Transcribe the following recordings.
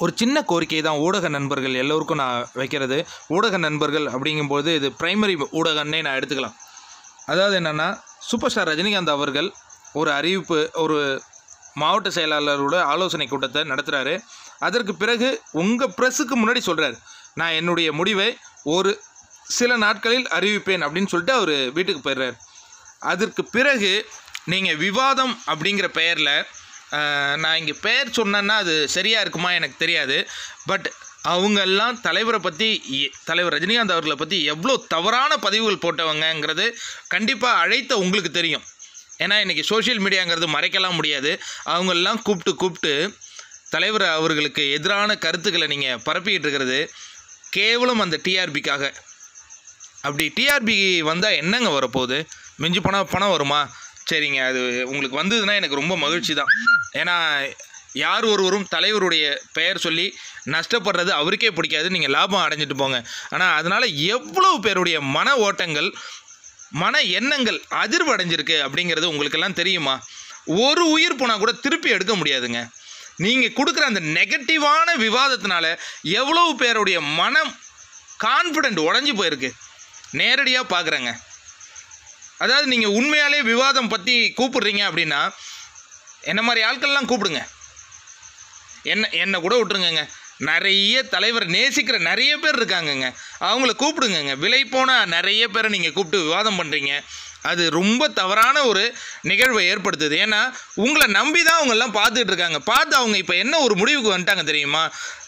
ஒரு சின்ன கோரிக்கை தான் ஊடக நண்பர்கள் எல்லோருக்கும் நான் வைக்கிறது. ஊடக நண்பர்கள் அப்படிங்கும்போது இது பிரைமரி ஊடகன்னே நான் எடுத்துக்கலாம். அதாவது என்னென்னா சூப்பர் ஸ்டார் ரஜினிகாந்த் அவர்கள் ஒரு அறிவிப்பு ஒரு மாவட்ட செயலாளரோட ஆலோசனை கூட்டத்தை நடத்துகிறாரு அதற்கு பிறகு உங்கள் ப்ரெஸ்ஸுக்கு முன்னாடி சொல்கிறார் நான் என்னுடைய முடிவை ஒரு சில நாட்களில் அறிவிப்பேன் அப்படின்னு சொல்லிட்டு அவர் வீட்டுக்கு போயிடுறார். அதற்கு பிறகு நீங்கள் விவாதம் அப்படிங்கிற பெயரில் நான் இங்கே பெயர் சொன்னேன்னா அது சரியாக இருக்குமா எனக்கு தெரியாது. பட் அவங்கெல்லாம் தலைவரை பற்றி தலைவர் ரஜினிகாந்த் அவர்களை பற்றி எவ்வளோ தவறான பதிவுகள் போட்டவங்கங்கிறது கண்டிப்பாக அழைத்த உங்களுக்கு தெரியும். ஏன்னா இன்றைக்கி சோஷியல் மீடியாங்கிறது மறைக்கலாம் முடியாது. அவங்களெல்லாம் கூப்பிட்டு கூப்பிட்டு தலைவர் அவர்களுக்கு எதிரான கருத்துக்களை நீங்கள் பரப்பிக்கிட்டு இருக்கிறது கேவலம் அந்த டிஆர்பிக்காக அப்படி டிஆர்பி வந்தால் என்னங்க வரப்போகுது? மிஞ்சி போனால் பணம் வருமா? சரிங்க அது உங்களுக்கு வந்ததுன்னா எனக்கு ரொம்ப மகிழ்ச்சி தான். ஏன்னா யார் ஒருவரும் தலைவருடைய பெயர் சொல்லி நஷ்டப்படுறது அவருக்கே பிடிக்காது. நீங்கள் லாபம் அடைஞ்சிட்டு போங்க. ஆனால் அதனால் எவ்வளவு பேருடைய மன ஓட்டங்கள் மன எண்ணங்கள் அதிர்வு அடைஞ்சிருக்கு அப்படிங்கிறது உங்களுக்கெல்லாம் தெரியுமா? ஒரு உயிர் போனால் கூட திருப்பி எடுக்க முடியாதுங்க. நீங்கள் கொடுக்குற அந்த நெகட்டிவான விவாதத்தினால எவ்வளவு பேருடைய மனம் கான்ஃபிடென்ட் உடஞ்சி போயிருக்கு. நேரடியாக பார்க்குறேங்க அதாவது நீங்கள் உண்மையாலே விவாதம் பற்றி கூப்பிடுறீங்க அப்படின்னா என்ன மாதிரி ஆட்கள்லாம் கூப்பிடுங்க. என்ன என்னை கூட விட்டுருங்கங்க. நிறைய தலைவர் நேசிக்கிற நிறைய பேர் இருக்காங்கங்க. அவங்கள கூப்பிடுங்கங்க. விலை போனால் நிறைய பேரை நீங்கள் கூப்பிட்டு விவாதம் பண்ணுறீங்க அது ரொம்ப தவறான ஒரு நிகழ்வை ஏற்படுத்துது. ஏன்னா உங்களை நம்பி தான் அவங்கெல்லாம் பார்த்துட்டு இருக்காங்க. பார்த்து அவங்க இப்போ என்ன ஒரு முடிவுக்கு வந்துட்டாங்க தெரியுமா?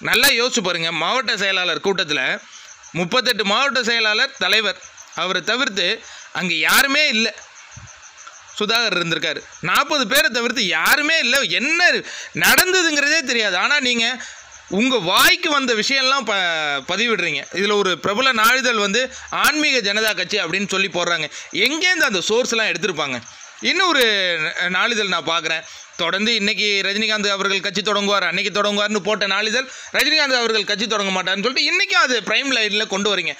நல்லா யோசிச்சு பாருங்கள் மாவட்ட செயலாளர் கூட்டத்தில் முப்பத்தெட்டு மாவட்ட செயலாளர் தலைவர். அவரை தவிர்த்து அங்கே யாருமே இல்லை. சுதாகர் இருந்திருக்காரு. நாற்பது பேரை தவிர்த்து யாருமே இல்லை. என்ன நடந்ததுங்கிறதே தெரியாது. ஆனால் நீங்கள் உங்கள் வாய்க்கு வந்த விஷயம்லாம் ப பதிவிடுறீங்க. இதில் ஒரு பிரபல நாளிதழ் வந்து ஆன்மீக ஜனதா கட்சி அப்படின்னு சொல்லி போடுறாங்க. எங்கேருந்து அந்த சோர்ஸ்லாம் எடுத்திருப்பாங்க? இன்னொரு நாளிதழ் நான் பார்க்குறேன். தொடர்ந்து இன்னைக்கு ரஜினிகாந்த் அவர்கள் கட்சி தொடங்குவார் அன்னைக்கு தொடங்குவார்னு போட்ட நாளிதழ் ரஜினிகாந்த் அவர்கள் கட்சி தொடங்க மாட்டார்னு சொல்லிட்டு இன்றைக்கும் அது ப்ரைம் லைனில் கொண்டு வரீங்க.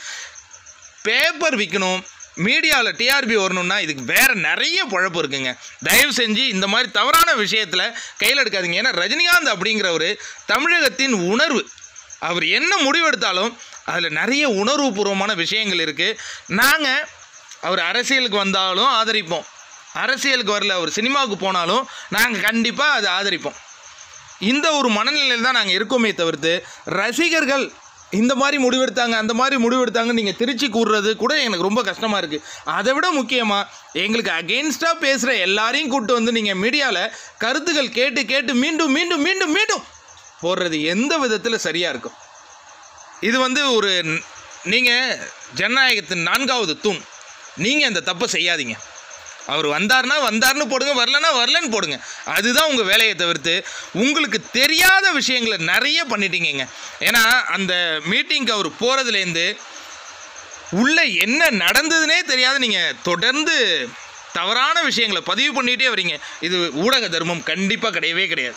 பேப்பர் விற்கணும் மீடியாவில் டிஆர்பி வரணும்னா இதுக்கு வேறு நிறைய பழப்பு இருக்குங்க. தயவு செஞ்சு இந்த மாதிரி தவறான விஷயத்தில் கையில் எடுக்காதீங்க. ஏன்னா ரஜினிகாந்த் அப்படிங்கிறவர் தமிழகத்தின் உணர்வு. அவர் என்ன முடிவெடுத்தாலும் அதில் நிறைய உணர்வுபூர்வமான விஷயங்கள் இருக்குது நாங்கள் அவர் அரசியலுக்கு வந்தாலும் ஆதரிப்போம். அரசியலுக்கு வரல அவர் சினிமாவுக்கு போனாலும் நாங்கள் கண்டிப்பாக அதை ஆதரிப்போம். இந்த ஒரு மனநிலையில் தான் நாங்கள் இருக்கோமே தவிர்த்து ரசிகர்கள் இந்த மாதிரி முடிவெடுத்தாங்க அந்த மாதிரி முடிவெடுத்தாங்க நீங்கள் திருச்சி கூடுறது கூட எனக்கு ரொம்ப கஷ்டமாக இருக்குது அதை விட முக்கியமாக எங்களுக்கு அகெயின்ஸ்டாக பேசுகிற எல்லாரையும் கூப்பிட்டு வந்து நீங்கள் மீடியாவில் கருத்துக்கள் கேட்டு கேட்டு மீண்டும் மீண்டும் மீண்டும் மீண்டும் போடுறது எந்த விதத்தில் சரியாக இருக்கும்? இது வந்து ஒரு நீங்கள் ஜனநாயகத்தின் நான்காவது தூண். நீங்கள் அந்த தப்பை செய்யாதீங்க. அவர் வந்தார்னா வந்தார்னு போடுங்க வரலன்னா வரலன்னு போடுங்க. அதுதான் உங்கள் வேலையை தவிர்த்து உங்களுக்கு தெரியாத விஷயங்களை நிறைய பண்ணிட்டீங்க ஏன்னா அந்த மீட்டிங்க்கு அவர் போகிறதுலேருந்து உள்ளே என்ன நடந்ததுன்னே தெரியாத நீங்கள் தொடர்ந்து தவறான விஷயங்களை பதிவு பண்ணிகிட்டே வரீங்க. இது ஊடக தர்மம் கண்டிப்பாக கிடையவே கிடையாது.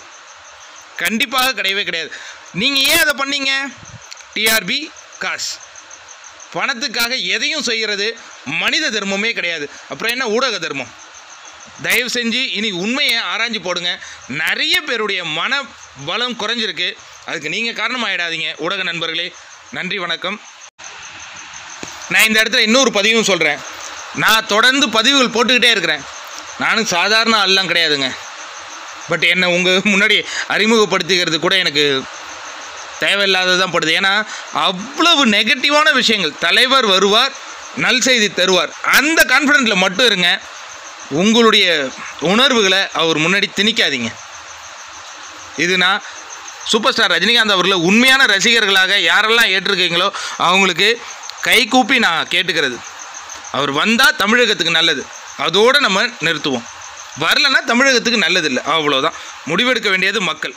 கண்டிப்பாக கிடையவே கிடையாது. நீங்கள் ஏன் அதை பண்ணீங்க? டிஆர்பி காசு. பணத்துக்காக எதையும் செய்கிறது மனித தர்மமே கிடையாது. அப்புறம் என்ன ஊடக தர்மம்? தயவு செஞ்சு இனி உண்மையை ஆராய்ஞ்சு போடுங்க. நிறைய பேருடைய மன பலம் குறைஞ்சிருக்கு. அதுக்கு நீங்கள் காரணமாயிடாதீங்க. ஊடக நண்பர்களே நன்றி வணக்கம். நான் இந்த இடத்துல இன்னொரு பதிவும் சொல்கிறேன் நான் தொடர்ந்து பதிவுகள் போட்டுக்கிட்டே இருக்கிறேன். நானும் சாதாரண ஆள்லாம் கிடையாதுங்க. பட் என்னை உங்கள் முன்னாடி அறிமுகப்படுத்திக்கிறது கூட எனக்கு தேவையில்லாததான் படுது. ஏன்னா அவ்வளவு நெகட்டிவான விஷயங்கள். தலைவர் வருவார் நல் செய்தி தருவார். அந்த கான்ஃபிடென்ட்டில் மட்டும் இருங்க. உங்களுடைய உணர்வுகளை அவர் முன்னாடி திணிக்காதீங்க. இதுனா சூப்பர் ஸ்டார் ரஜினிகாந்த் அவர்களை உண்மையான ரசிகர்களாக யாரெல்லாம் ஏற்றிருக்கீங்களோ அவங்களுக்கு கை கூப்பி நான் கேட்டுக்கிறது. அவர் வந்தால் தமிழகத்துக்கு நல்லது. அதோடு நம்ம நிறுத்துவோம். வரலன்னா தமிழகத்துக்கு நல்லதில்லை. அவ்வளோதான் முடிவெடுக்க வேண்டியது மக்கள்.